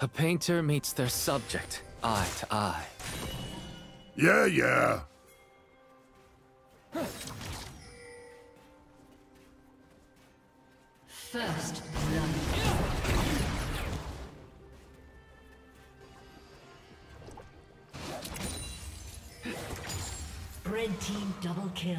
A painter meets their subject, eye to eye. Yeah, yeah. First blood. Red team double kill.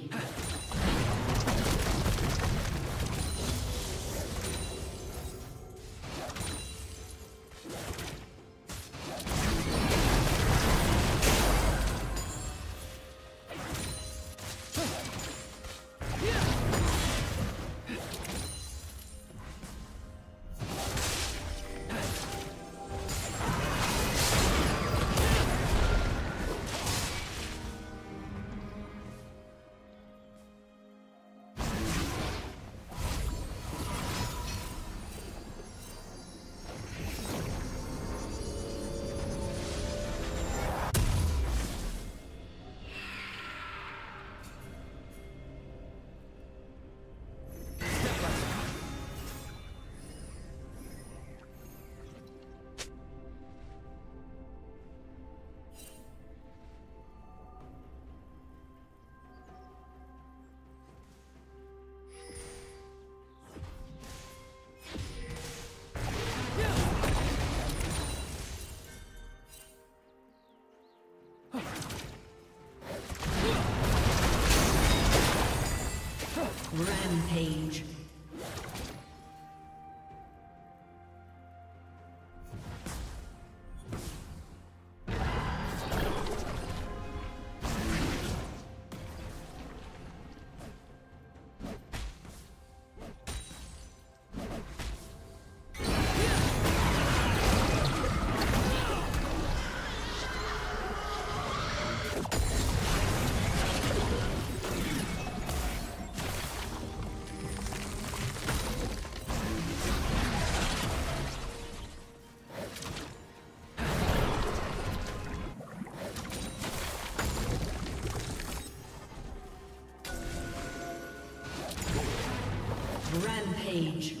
Rampage. Rampage.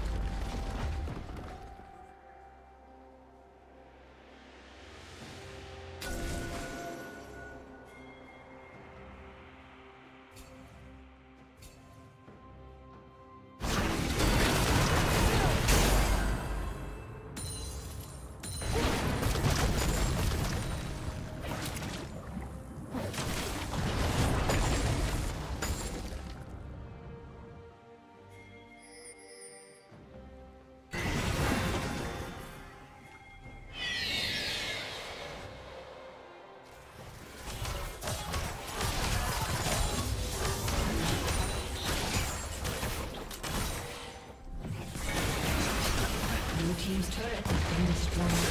Destroyed.